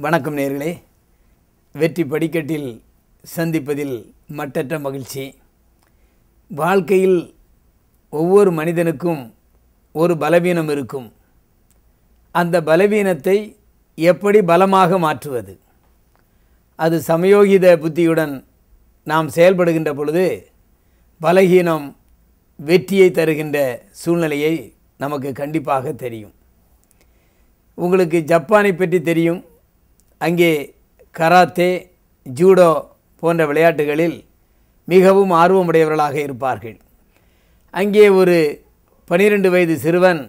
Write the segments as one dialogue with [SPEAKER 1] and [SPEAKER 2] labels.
[SPEAKER 1] வணக்கம் நேர்களே. வெற்றி படிக்கட்டில் சந்திப்பதில் மட்டற்ற மகிழ்ச்சி. வாழ்க்கையில் ஒவ்வொரு மனிதனுக்கும் ஒரு பலவீனம் இருக்கும். அந்த பலவீனத்தை எப்படி பலமாக மாற்றுவது? அது சமயோகித புத்தியுடன் நாம் செயல்படுகின்ற பொழுது பலகீனம் வெற்றியை தருகின்ற சூழ்நிலையை நமக்கு கண்டிப்பாக தெரியும். உங்களுக்கு ஜப்பானை பற்றி தெரியும். அங்கே கராத்தே ஜூடோ போன்ற விளையாட்டுகளில் மிகவும் ஆர்வமுடையவர்களாக இருப்பார்கள். அங்கே ஒரு பனிரெண்டு வயது சிறுவன்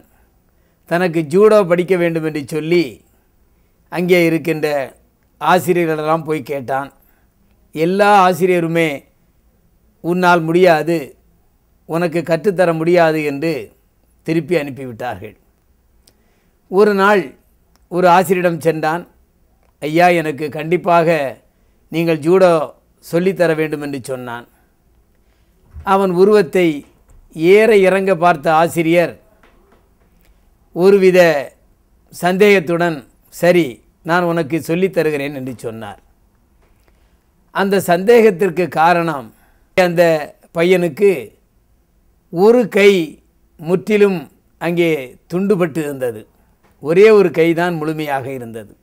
[SPEAKER 1] தனக்கு ஜூடோ படிக்க வேண்டும் என்று சொல்லி அங்கே இருக்கின்ற ஆசிரியர்களெல்லாம் போய் கேட்டான். எல்லா ஆசிரியருமே உன்னால் முடியாது உனக்கு கற்றுத்தர முடியாது என்று திருப்பி அனுப்பிவிட்டார்கள். ஒரு நாள் ஒரு ஆசிரியரிடம் சென்றான் ஐயா எனக்கு கண்டிப்பாக நீங்கள் ஜூடோ சொல்லித்தர வேண்டும் என்று சொன்னான். அவன் உருவத்தை ஏற இறங்க பார்த்த ஆசிரியர் ஒருவித சந்தேகத்துடன் சரி நான் உனக்கு சொல்லித் தருகிறேன் என்று சொன்னார். அந்த சந்தேகத்திற்கு காரணம் அந்த பையனுக்கு ஒரு கை முற்றிலும் அங்கே துண்டுபட்டு இருந்தது ஒரே ஒரு கைதான் முழுமையாக இருந்தது.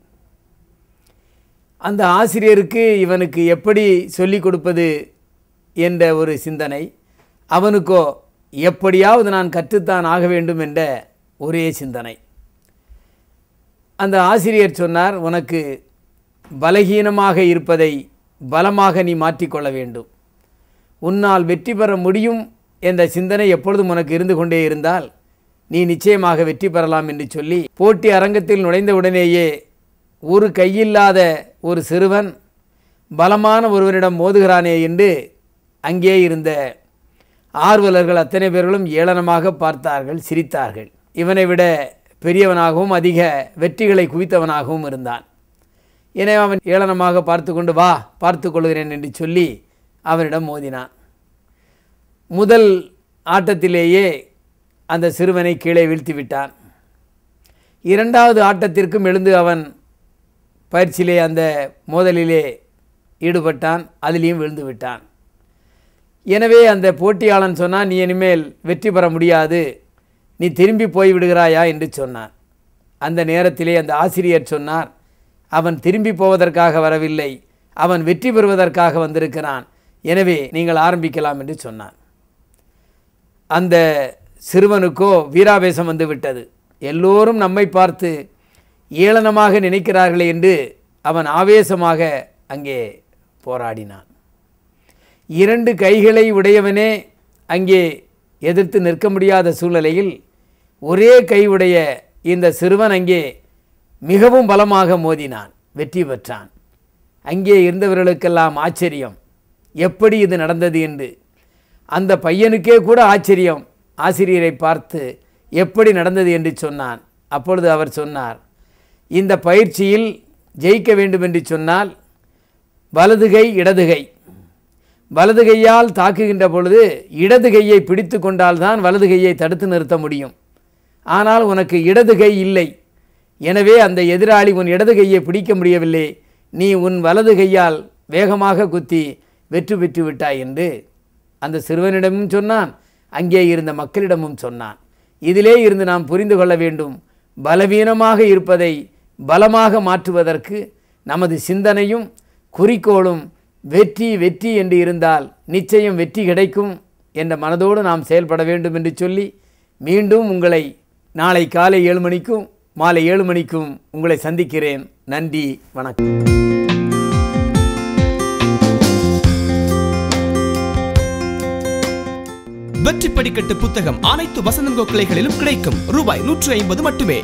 [SPEAKER 1] அந்த ஆசிரியருக்கு இவனுக்கு எப்படி சொல்லிக் கொடுப்பது என்ற ஒரு சிந்தனை அவனுக்கோ எப்படியாவது நான் கற்றுத்தான் ஆக வேண்டும் என்ற ஒரே சிந்தனை. அந்த ஆசிரியர் சொன்னார் உனக்கு பலகீனமாக இருப்பதை பலமாக நீ மாற்றிக்கொள்ள வேண்டும். உன்னால் வெற்றி பெற முடியும் என்ற சிந்தனை எப்பொழுதும் உனக்கு இருந்து கொண்டே இருந்தால் நீ நிச்சயமாக வெற்றி பெறலாம் என்று சொல்லி போட்டி அரங்கத்தில் நுழைந்தவுடனேயே ஒரு கையில்லாத ஒரு சிறுவன் பலமான ஒருவரிடம் மோதுகிறானே என்று அங்கே இருந்த ஆர்வலர்கள் அத்தனை பேர்களும் ஏளனமாக பார்த்தார்கள் சிரித்தார்கள். இவனை விட பெரியவனாகவும் அதிக வெற்றிகளை குவித்தவனாகவும் இருந்தான். எனவே அவன் ஏளனமாக பார்த்து கொண்டு வா பார்த்து கொள்கிறேன் என்று சொல்லி அவனிடம் மோதினான். முதல் ஆட்டத்திலேயே அந்த சிறுவனை கீழே வீழ்த்தி விட்டான் இரண்டாவது ஆட்டத்திற்கும் எழுந்து அவன் பயிற்சியிலே அந்த மோதலிலே ஈடுபட்டான் அதிலையும் விழுந்து விட்டான் எனவே அந்த போட்டியாளன் சொன்னான் நீ இனிமேல் வெற்றி பெற முடியாது நீ திரும்பி போய் விடுகிறாயா? என்று சொன்னான். அந்த நேரத்திலே அந்த ஆசிரியர் சொன்னார் அவன் திரும்பி போவதற்காக வரவில்லை அவன் வெற்றி பெறுவதற்காக வந்திருக்கிறான் எனவே நீங்கள் ஆரம்பிக்கலாம் என்று சொன்னான். அந்த சிறுவனுக்கோ வீராவேசம் வந்து விட்டது. எல்லோரும் நம்மை பார்த்து ஏளனமாக நினைக்கிறார்களே என்று அவன் ஆவேசமாக அங்கே போராடினான். இரண்டு கைகளை உடையவனே அங்கே எதிர்த்து நிற்க முடியாத சூழ்நிலையில் ஒரே கை உடைய இந்த சிறுவன் அங்கே மிகவும் பலமாக மோதினான் வெற்றி பெற்றான். அங்கே இருந்தவர்களுக்கெல்லாம் ஆச்சரியம் எப்படி இது நடந்தது என்று அந்த பையனுக்கே கூட ஆச்சரியம். ஆசிரியரை பார்த்து எப்படி நடந்தது? என்று சொன்னான். அப்பொழுது அவர் சொன்னார் இந்த பயிற்சியில் ஜெயிக்க வேண்டும் என்று சொன்னால் வலதுகை இடதுகை. வலதுகையால் வலது கையால் தாக்குகின்ற பொழுது இடது கையை பிடித்து கொண்டால்தான் வலது கையை தடுத்து நிறுத்த முடியும். ஆனால் உனக்கு இடது கை இல்லை. எனவே அந்த எதிராளி உன் இடது கையை பிடிக்க முடியவில்லை. நீ உன் வலது கையால் வேகமாக குத்தி வெற்றி பெற்று விட்டாய் என்று அந்த சிறுவனிடமும் சொன்னான் அங்கே இருந்த மக்களிடமும் சொன்னான். இதிலே இருந்து நாம் புரிந்து கொள்ள வேண்டும் பலவீனமாக இருப்பதை பலமாக மாற்றுவதற்கு நமது சிந்தனையும் குறிக்கோளும் வெற்றி வெற்றி என்று இருந்தால் நிச்சயம் வெற்றி கிடைக்கும் என்ற மனதோடு நாம் செயல்பட வேண்டும் என்று சொல்லி மீண்டும் உங்களை நாளை காலை ஏழு மணிக்கும் மாலை ஏழு மணிக்கும் உங்களை சந்திக்கிறேன். நன்றி வணக்கம்.
[SPEAKER 2] வெற்றி படிக்கட்டு புத்தகம் அனைத்து வசந்தன்கோ கிளைகளிலும் கிடைக்கும். ரூபாய் நூற்று ஐம்பது மட்டுமே.